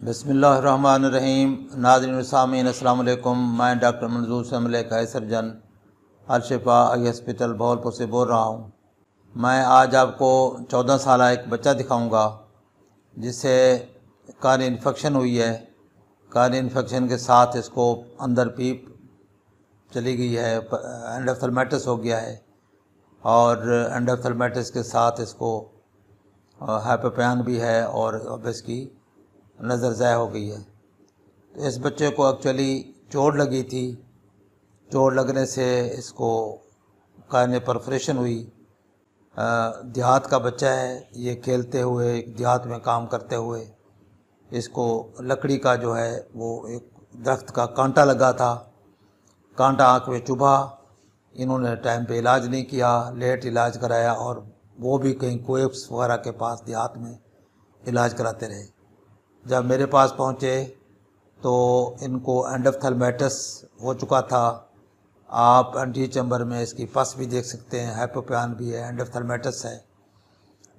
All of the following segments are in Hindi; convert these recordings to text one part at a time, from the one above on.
बसमीम नाजरन सामीन, अस्सलाम वालेकुम मैं डॉक्टर मंजूर समले का surgeon Alshifa eye hospital Bahawalpur से बोल रहा हूँ। मैं आज आपको चौदह साल एक बच्चा दिखाऊँगा, जिसे कार इन्फेक्शन हुई है। कार इन्फेक्शन के साथ इसको अंदर पीप चली गई है एंडोथलमेटिस हो गया है, और एंडोथलमेटिस के साथ इसको हाइपोपैन भी है और अब इसकी नज़र ज़ाय हो गई है। तो इस बच्चे को एक्चुअली चोट लगी थी। चोट लगने से इसको कान परफरेशन हुई। देहात का बच्चा है। ये खेलते हुए, देहात में काम करते हुए इसको लकड़ी का जो है, वो एक दरख्त का कांटा लगा था। कांटा आँख में चुभा। इन्होंने टाइम पे इलाज नहीं किया। लेट इलाज कराया और वो भी कहीं कोएप्स वगैरह के पास देहात में इलाज कराते रहे। जब मेरे पास पहुँचे तो इनको एंडोफ्थलमेटस हो चुका था। आप एंटी चैम्बर में इसकी पस भी देख सकते हैं, हाइपोपियान भी है एंडोफ्थलमेटस है।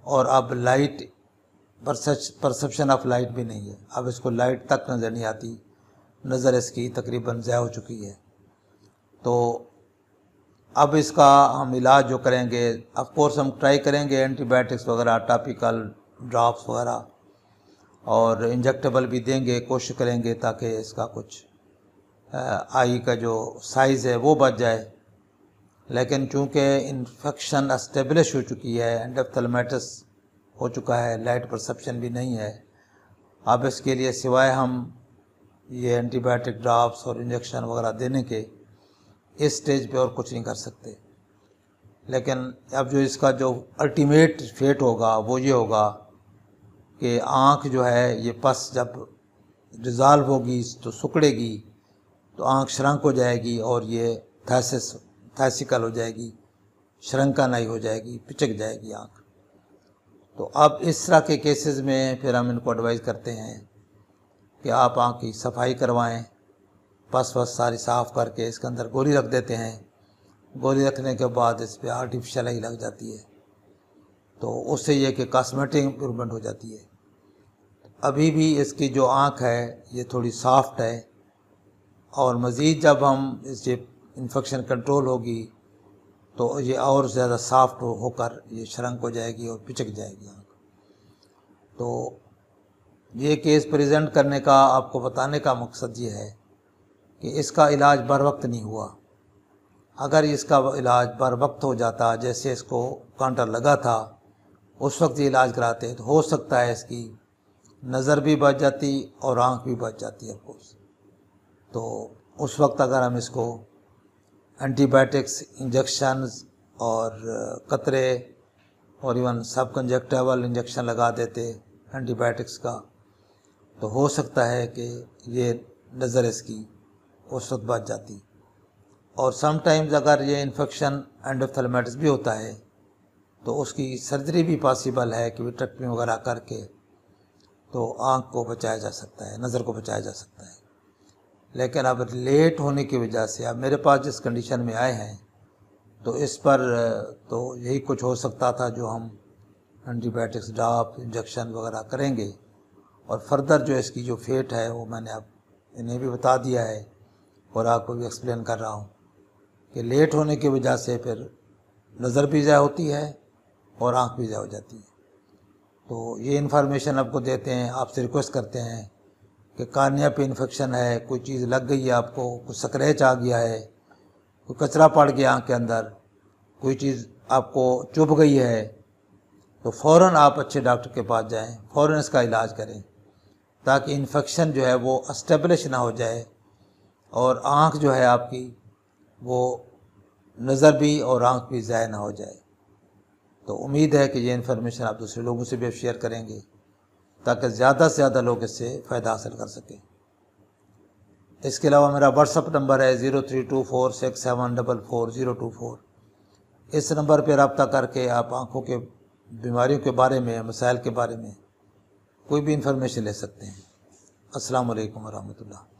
और अब लाइट परसेप्शन ऑफ़ लाइट भी नहीं है। अब इसको लाइट तक नज़र नहीं आती। नज़र इसकी तकरीबन ज़ाय हो चुकी है। तो अब इसका हम इलाज जो करेंगे ऑफ़ कोर्स हम ट्राई करेंगे एंटीबायोटिक्स वगैरह टॉपिकल ड्रॉप्स वगैरह। और इंजेक्टेबल भी देंगे, कोशिश करेंगे ताकि इसका कुछ आई का जो साइज़ है वो बच जाए। लेकिन चूँकि इन्फेक्शन अस्टेब्लिश हो चुकी है एंडोफ्थलमेटिस हो चुका है लाइट परसेप्शन भी नहीं है, अब इसके लिए सिवाय हम ये एंटीबायोटिक ड्राफ्स और इंजेक्शन वगैरह देने के, इस स्टेज पे और कुछ नहीं कर सकते। लेकिन अब जो इसका जो अल्टीमेट फेट होगा, वो ये होगा कि आँख जो है, ये पस जब डिज़ाल्व होगी तो सुकड़ेगी तो आँख श्रंक हो जाएगी और ये थैसिस थैसिकल हो जाएगी श्रंका नहीं हो जाएगी, पिचक जाएगी आँख। तो अब इस तरह के केसेस में फिर हम इनको एडवाइज़ करते हैं कि आप आँख की सफ़ाई करवाएँ, पस वस सारी साफ़ करके इसके अंदर गोली रख देते हैं। गोली रखने के बाद इस पर आर्टिफिशियल ही लग जाती है। तो उससे यह कि कॉस्मेटिक इम्प्रूवमेंट हो जाती है। अभी भी इसकी जो आँख है, ये थोड़ी सॉफ्ट है और मज़ीद जब हम इससे इन्फेक्शन कंट्रोल होगी तो ये और ज़्यादा सॉफ्ट होकर ये श्रंक हो जाएगी और पिचक जाएगी आँख। तो ये केस प्रेजेंट करने का, आपको बताने का मकसद ये है कि इसका इलाज बर वक्त नहीं हुआ। अगर इसका इलाज बर वक्त हो जाता, जैसे इसको कांटा लगा था उस वक्त ये इलाज कराते हैं तो हो सकता है इसकी नज़र भी बच जाती और आँख भी बच जाती है ऑफकोर्स तो उस वक्त अगर हम इसको एंटीबायोटिक्स इंजेक्शन और कतरे और इवन सब कंजेक्टेबल इंजेक्शन लगा देते एंटीबायोटिक्स का तो हो सकता है कि ये नज़र इसकी उस वक्त बच जाती. और समटाइम्स अगर ये इन्फेक्शन एंडोथलमेटिस भी होता है तो उसकी सर्जरी भी पॉसिबल है कि विट्रक्टमी वगैरह करके तो आँख को बचाया जा सकता है, नज़र को बचाया जा सकता है। लेकिन अब लेट होने की वजह से, अब मेरे पास जिस कंडीशन में आए हैं तो इस पर तो यही कुछ हो सकता था जो हम एंटीबायोटिक्स ड्राप इंजेक्शन वगैरह करेंगे। और फर्दर जो इसकी जो फेट है, वो मैंने अब इन्हें भी बता दिया है और आपको भी एक्सप्लेन कर रहा हूँ कि लेट होने की वजह से फिर नज़र भी ज़ाय होती है और आँख भी ज़्यादा हो जाती है। तो ये इन्फॉर्मेशन आपको देते हैं आपसे रिक्वेस्ट करते हैं कि कार्निया पे इन्फेक्शन है, कोई चीज़ लग गई है आपको, कुछ स्क्रैच आ गया है, कोई कचरा पड़ गया आँख के अंदर, कोई चीज़ आपको चुभ गई है तो फ़ौर आप अच्छे डॉक्टर के पास जाएँ फ़ौर इसका इलाज करें, ताकि इन्फेक्शन जो है वो अस्टेब्लिश ना हो जाए और आँख जो है आपकी वो नज़र भी और आँख भी ज़ाय ना हो जाए। तो उम्मीद है कि ये इन्फॉर्मेशन आप दूसरे लोगों से भी शेयर करेंगे, ताकि ज़्यादा से ज़्यादा लोग इससे फ़ायदा हासिल कर सकें। इसके अलावा मेरा व्हाट्सअप नंबर है zero three two four six seven double four zero two four. इस नंबर पर रबता करके आप आँखों के बीमारियों के बारे में, मसाइल के बारे में कोई भी इंफॉर्मेशन ले सकते हैं। अस्सलाम वालेकुम रहमतुल्लाह